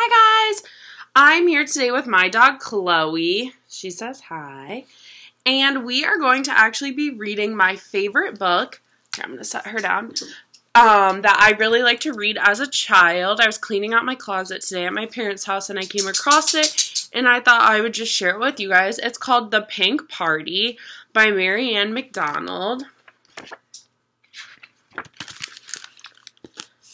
Hi guys! I'm here today with my dog Chloe. She says hi. And we are going to actually be reading my favorite book. Here, I'm going to set her down. Um, that I really like to read as a child. I was cleaning out my closet today at my parents' house and I came across it and I thought I would just share it with you guys. It's called The Pink Party by Maryann Macdonald.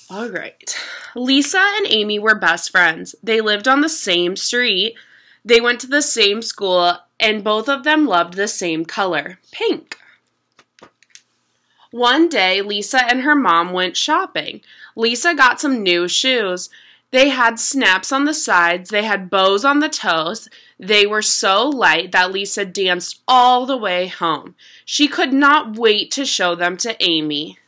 All right. Lisa and Amy were best friends. They lived on the same street. They went to the same school, and both of them loved the same color pink. One day, Lisa and her mom went shopping. Lisa got some new shoes. They had snaps on the sides, they had bows on the toes. They were so light that Lisa danced all the way home. She could not wait to show them to Amy.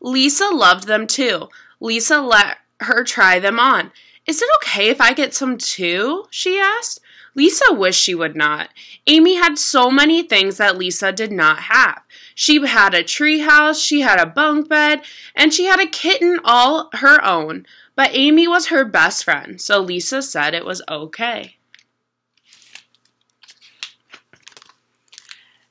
Lisa loved them too. Lisa let her try them on. Is it okay if I get some too? she asked. Lisa wished she would not. Amy had so many things that Lisa did not have. She had a treehouse, she had a bunk bed, and she had a kitten all her own. But Amy was her best friend, so Lisa said it was okay.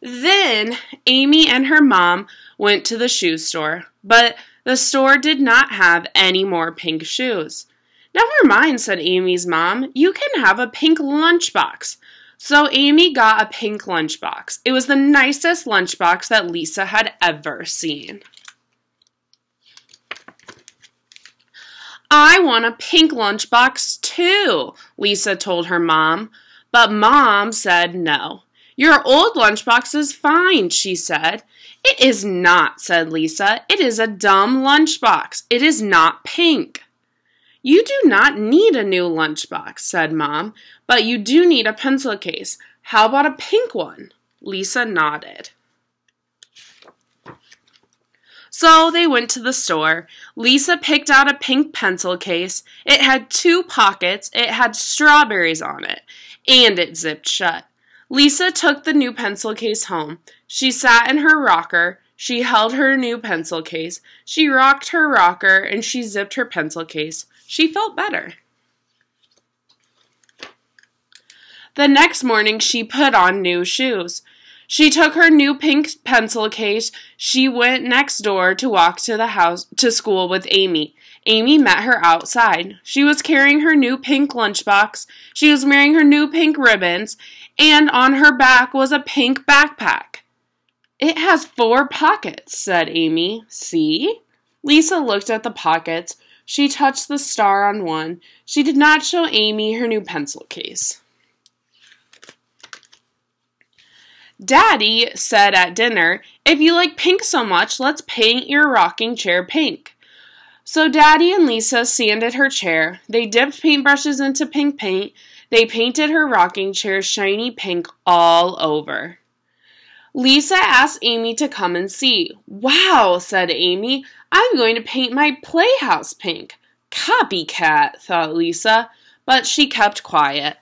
Then Amy and her mom went to the shoe store, but the store did not have any more pink shoes. Never mind, said Amy's mom. You can have a pink lunchbox. So Amy got a pink lunchbox. It was the nicest lunchbox that Lisa had ever seen. I want a pink lunchbox too, Lisa told her mom. But mom said no. Your old lunchbox is fine, she said. It is not, said Lisa. It is a dumb lunchbox. It is not pink. You do not need a new lunchbox, said Mom, but you do need a pencil case. How about a pink one? Lisa nodded. So they went to the store. Lisa picked out a pink pencil case. It had two pockets, it had strawberries on it, and it zipped shut. Lisa took the new pencil case home. She sat in her rocker. She held her new pencil case. She rocked her rocker and she zipped her pencil case. She felt better. The next morning, she put on new shoes. She took her new pink pencil case. She went next door to walk to the house to school with Amy. Amy met her outside. She was carrying her new pink lunchbox. She was wearing her new pink ribbons, and on her back was a pink backpack. It has four pockets, said Amy. See? Lisa looked at the pockets. She touched the star on one. She did not show Amy her new pencil case. Daddy said at dinner, If you like pink so much, let's paint your rocking chair pink. So Daddy and Lisa sanded her chair. They dipped paintbrushes into pink paint. They painted her rocking chair shiny pink all over. Lisa asked Amy to come and see. Wow, said Amy. I'm going to paint my playhouse pink. Copycat, thought Lisa, but she kept quiet.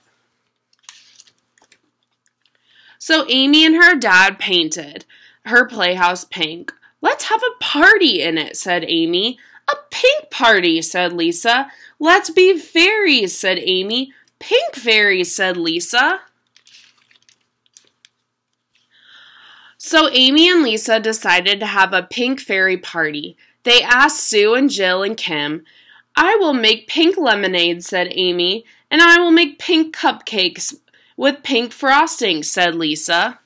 So Amy and her dad painted her playhouse pink. Let's have a party in it, said Amy. A pink party, said Lisa. Let's be fairies, said Amy. Pink fairies, said Lisa. So Amy and Lisa decided to have a pink fairy party. They asked Sue and Jill and Kim. I will make pink lemonade, said Amy, and I will make pink cupcakes with pink frosting, said Lisa.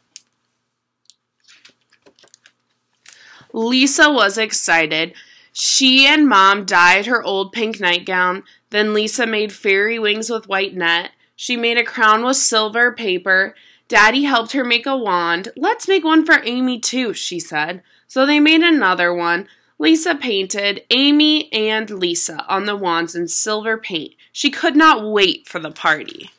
Lisa was excited. She and Mom dyed her old pink nightgown. Then Lisa made fairy wings with white net. She made a crown with silver paper. Daddy helped her make a wand. Let's make one for Amy too, she said. So they made another one. Lisa painted Amy and Lisa on the wands in silver paint. She could not wait for the party.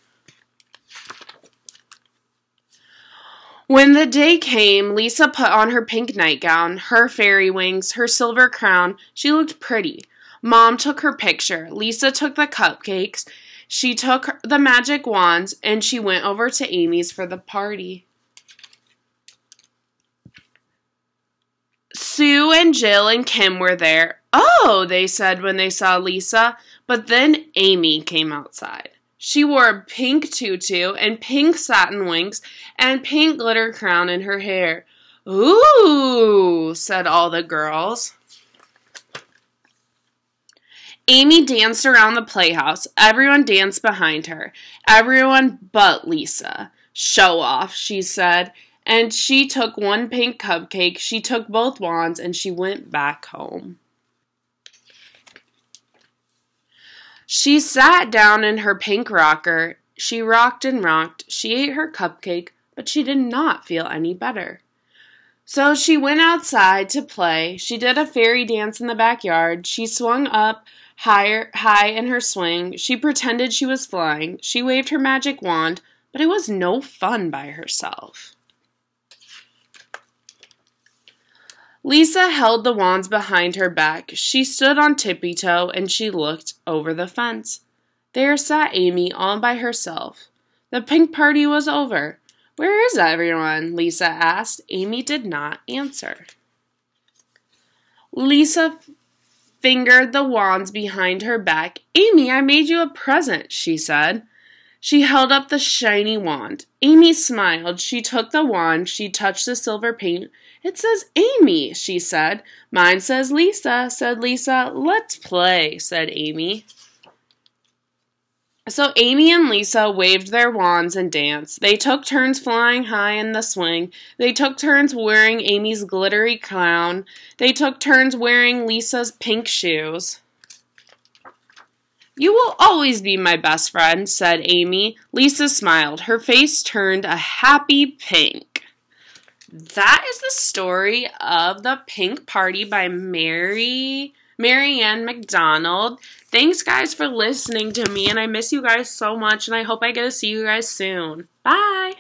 When the day came, Lisa put on her pink nightgown, her fairy wings, her silver crown. She looked pretty. Mom took her picture. Lisa took the cupcakes. She took the magic wands and she went over to Amy's for the party. Sue and Jill and Kim were there. Oh, they said when they saw Lisa. But then Amy came outside. She wore a pink tutu and pink satin wings and pink glitter crown in her hair. Ooh, said all the girls. Amy danced around the playhouse. Everyone danced behind her. Everyone but Lisa. Show off, she said. And she took one pink cupcake, she took both wands, and she went back home. She sat down in her pink rocker. She rocked and rocked. She ate her cupcake, but she did not feel any better. So she went outside to play. She did a fairy dance in the backyard. She swung up higher, high in her swing. She pretended she was flying. She waved her magic wand, but it was no fun by herself. Lisa held the wands behind her back. She stood on tippy toe and she looked over the fence. There sat Amy all by herself. The pink party was over. Where is everyone? Lisa asked. Amy did not answer. Lisa fingered the wands behind her back. Amy, I made you a present, she said. She held up the shiny wand. Amy smiled. She took the wand. She touched the silver paint. It says Amy, she said. Mine says Lisa, said Lisa. Let's play, said Amy. So Amy and Lisa waved their wands and danced. They took turns flying high in the swing. They took turns wearing Amy's glittery crown. They took turns wearing Lisa's pink shoes. You will always be my best friend, said Amy. Lisa smiled. Her face turned a happy pink. That is the story of The Pink Party by Mary Maryann Macdonald. Thanks, guys, for listening to me, and I miss you guys so much, and I hope I get to see you guys soon. Bye!